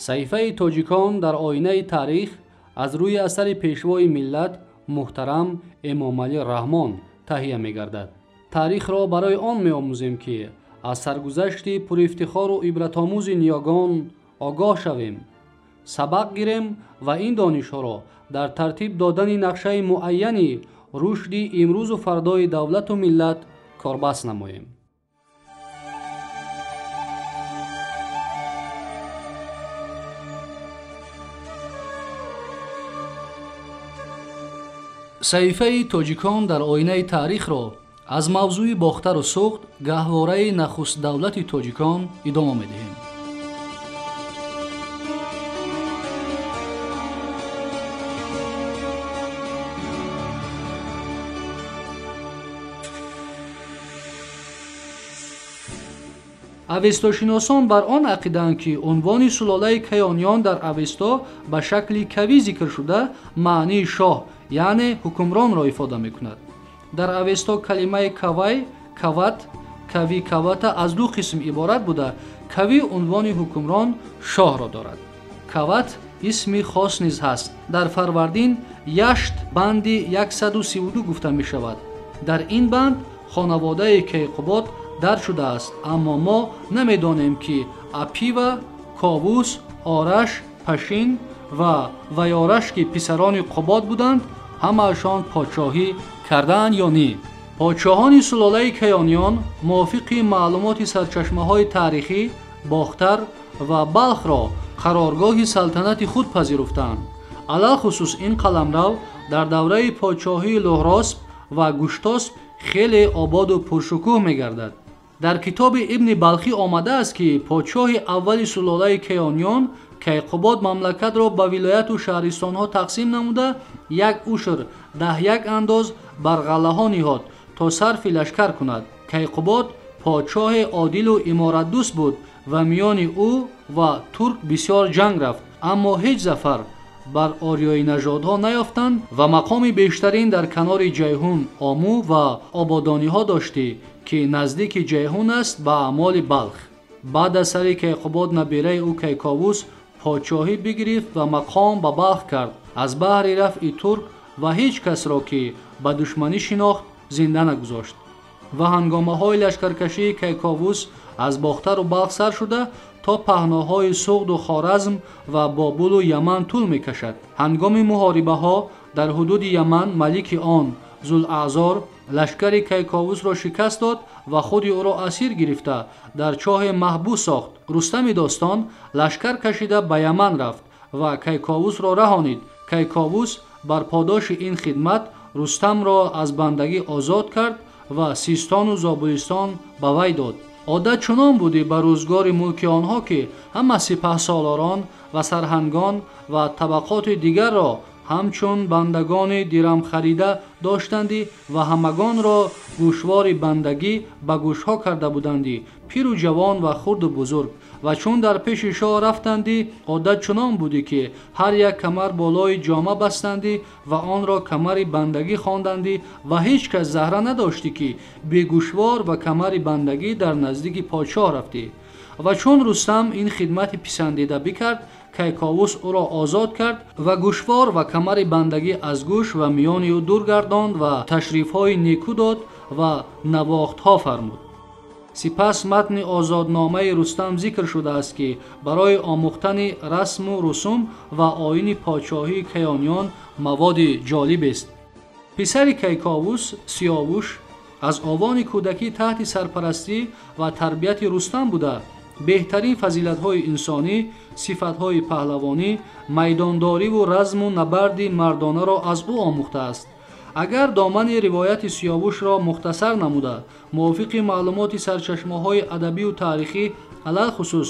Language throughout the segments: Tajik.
صحیفه تاجیکان در آینه تاریخ از روی اثر پیشوای ملت محترم امام علی رحمان تهیه می گردد. تاریخ را برای آن می آموزیم که از سرگذشت پر افتخار و عبرتآموز نیاگان آگاه شویم. سبق گیریم و این دانش را در ترتیب دادن نقشه معینی رشد امروز و فردای دولت و ملت کاربست نماییم. саҳифаи тоҷикон дар оинаи таърихро аз мавзӯи бохтару суғд гаҳвораи нахустдавлати тоҷикон идома медиҳем Авестошиносон бар он ақидаанд ки унвони сулолаи кайёниён дар авесто ба шакли кавӣ зикр шуда маънии шоҳ яъне ҳукмронро ифода мекунад. Дар авесто калимаи кавай кават кави кавата аз ду қисм иборат буда. Кави унвони ҳукмрон шоҳро дорад. Кават исми хос низ ҳаст. Дар фарвардин яшт банди 132 гуфта мешавад. Дар ин банд хонаводаи кейқубот дар шудааст аммо мо намедонем ки апива ковус ораш пашин ва ваёраш ки писарони қубот буданд ҳамаашон подшоҳӣ кардаанд ё ни подшоҳони сулолаи кайёниён мувофиқи маълумоти сарчашмаҳои таърихӣ бохтар ва балхро қароргоҳи салтанати худ пазируфтанд алахусус ин қаламрав дар давраи подшоҳии лӯҳросп ва гуштосп хеле ободу пуршукӯҳ мегардад Дар китоби ибни балхӣ омадааст ки подшоҳи аввали сулолаи кайёниён кейқубод мамлакатро ба вилояту шаҳристонҳо тақсим намуда як ушр даҳяк андоз бар ғаллаҳо ниҳод то сарфи лашкар кунад. Кейқубод подшоҳе одилу иморатдӯст буд ва миёни ӯ ва турк бисьёр ҷанг рафт. Аммо ҳеҷ зафар бар ориёи нажодҳо наёфтанд ва мақоми бештарин дар канори ҷайҳун ому ва ободониҳо доштӣ ки наздики ҷайҳун аст ба аъмоли балх. Баъд аз сари кейқубод набираи ӯ кейковус подшоҳӣ бигирифт ва мақом ба балх кард. Аз баҳри рафъи турк ва ҳеҷ касро ки ба душманӣ шинохт зинда нагузошт. Ва ҳангомаҳои лашкаркашии кейковус аз бохтару балх сар шуда то паҳноҳои суғду хоразм ва бобулу яман тӯл мекашад. Ҳангоми муҳорибаҳо дар ҳудуди яман малики он зулаъзор лашкари кейковусро шикаст дод ва худи ӯро асир гирифта. Дар чоҳе маҳбус сохт. Рустами достон лашкар кашида ба яман рафт ва кейковусро раҳонид. Кейковус бар подоши ин хидмат рустамро аз бандагӣ озод кард ва систону зобулистон ба вай дод. Одат чунон будӣ ба همچون بندگان دیرم خریده داشتندی و همگان را گوشوار بندگی به گوشها کرده بودندی. پیرو جوان و خرد و بزرگ. و چون در پیش شاه رفتندی عادت چنان بودی که هر یک کمر بالای جامه بستندی و آن را کمر بندگی خواندندی و هیچ کس زهره نداشتی که به گوشوار و کمر بندگی در نزدیکی پادشاه رفتی. و چون رستم این خدمت پسندیده بکرد کیکاووس او را آزاد کرد و گوشوار و کمر بندگی از گوش و میانی او دور گرداند و تشریف های نیکو داد و نواخت ها فرمود سپس متن آزادنامه رستم ذکر شده است که برای آموختن رسم و رسوم و آین پادشاهی کیانیان مواد جالب است پسر کیکاووس سیاووش از آوان کودکی تحت سرپرستی و تربیت رستم بوده беҳтарин фазилатҳои инсонӣ сифатҳои паҳлавонӣ майдондориву разму набарди мардонаро аз ӯ омӯхтааст агар домани ривояти сиёвушро мухтасар намуда мувофиқи маълумоти сарчашмаҳои адабию таърихӣ алалхусус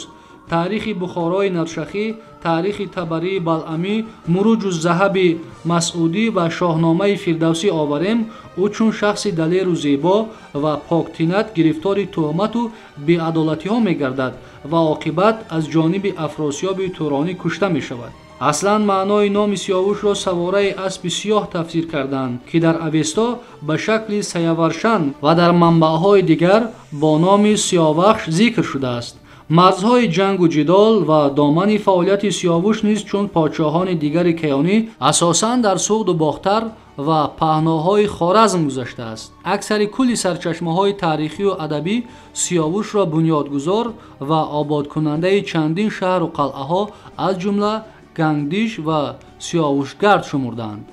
таърихи бухорои надшахӣ таърихи табарии балъамӣ муруҷу заҳаби масъудӣ ва шоҳномаи фирдавсӣ оварем ӯ чун шахси далеру зебо ва поктинат гирифтори туҳмату беадолатиҳо мегардад ва оқибат аз ҷониби афросиёби туронӣ кушта мешавад. Аслан маънои номи сиёвушро савораи аспи сиёҳ тафсир карданд ки дар авесто ба шакли саяваршан ва дар манбаъҳои дигар бо номи сиёвахш зикр шудааст марзҳои ҷангу ҷидол ва домани фаъолияти сиёвуш низ чун подшоҳони дигари кайёнӣ асосан дар суғду бохтар ва паҳноҳои хоразм гузаштааст аксари кулли сарчашмаҳои тарихию адабӣ сиёвушро бунёдгузор ва ободкунандаи чандин шаҳру қалъаҳо аз ҷумла гангдиш ва сиёвушгард шумурданд.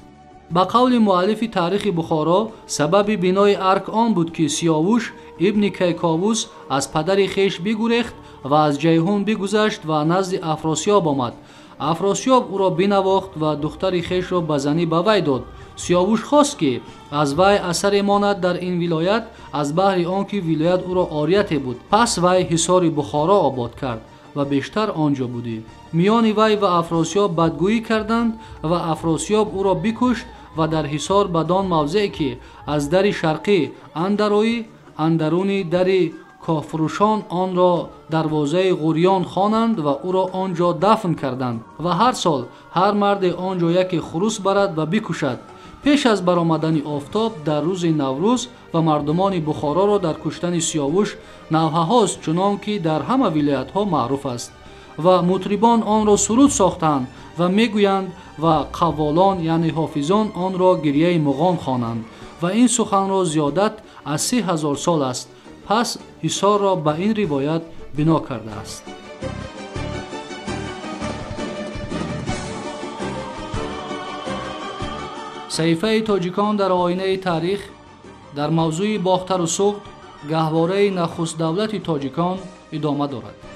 Ба қавли муаллифи таърихи бухоро сабаби бинои арк он буд ки сиёвуш ибни кайковус аз падари хеш бигурехт ва аз ҷайҳун бигузашт ва назди афросиёб омад афросиёб ӯро бинавохт ва духтари хешро ба занӣ ба вай дод сиёвуш хост ки аз вай асаре монад дар ин вилоят аз баҳри он ки вилоят ӯро орияте буд пас вай ҳисори бухоро обод кард ва бештар он ҷо будӣ миёни вай ва афросиёб бадгӯӣ карданд ва афросиёб ӯро бикушт ва дар ҳисор бадон мавзеъ ки аз дари шарқӣ андароӣ андаруни дари коҳфурӯшон онро дарвозаи ғӯриён хонанд ва ӯро он ҷо дафн карданд. Ва ҳар сол ҳар марде он ҷо яке хурус барад ва бикушад. Пеш аз баромадани офтоб дар рӯзи наврӯз ва мардумони бухороро дар куштани сиёвуш навҳаҳост чунон ки дар ҳама вилоятҳо маъруф аст. Ва мутрибон онро суруд сохтанд ва мегӯянд ва қавволон яъне ҳофизон онро гирьяи муғон хонанд و این سخن را زیادت از سی هزار سال است. پس حصار را به این روایت بنا کرده است. صحیفه تاجیکان در آینه تاریخ در موضوع باختر و سوخت گهواره نخست دولت تاجیکان ادامه دارد.